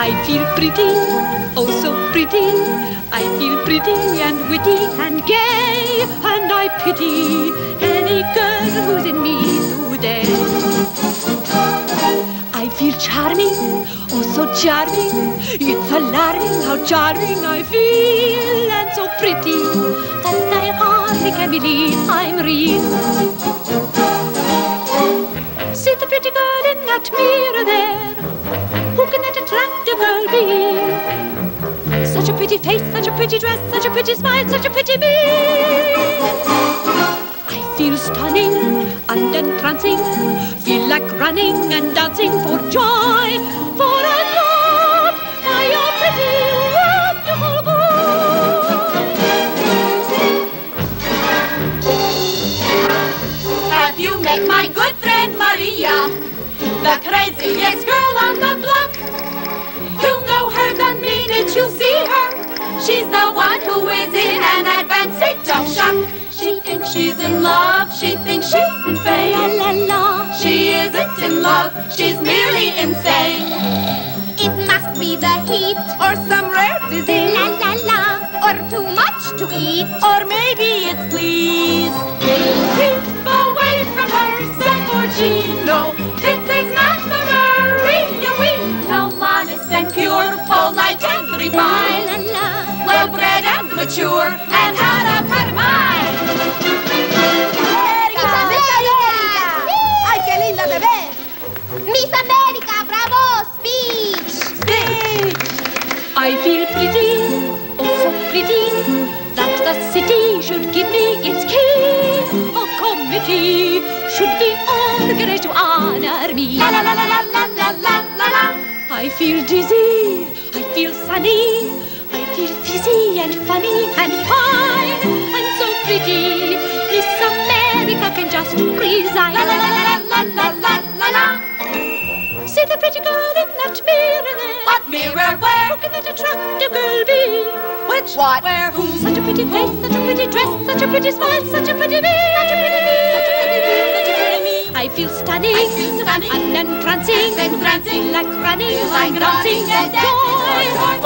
I feel pretty, oh so pretty. I feel pretty and witty and gay, and I pity any girl who's in me today. I feel charming, oh so charming. It's alarming how charming I feel, and so pretty that I hardly can believe I'm real. See the pretty girl in that mirror pretty face, such a pretty dress, such a pretty smile, such a pretty me. I feel stunning and entrancing, feel like running and dancing for joy, for I love by your pretty, wonderful. Have you met my good friend Maria, the craziest girl on the block? Love, she's merely insane. It must be the heat Or some rare disease, La la la Or too much to eat or maybe it's please. Keep away from her, send for Chino. This is not the Maria we know. Modest and pure, polite and refined. La la. well bred and mature, I feel pretty, oh so pretty, that the city should give me its key. A committee should be organized to honor me. La la la la la la la la la la. I feel dizzy, I feel sunny, I feel fizzy and funny and fine and so pretty. Miss America can just resign. La la la la la la la la la. See the pretty girl in that mirror there. What mirror where? Who can that attractive girl be? Which? What? Where? Who? Such a pretty face, such a pretty dress, such a pretty smile, such a pretty me, such a pretty me, Such a pretty me, such a pretty me. I feel stunning, I feel stunning and entrancing, and entrancing, like running, like like dancing, dancing and and dancing joy,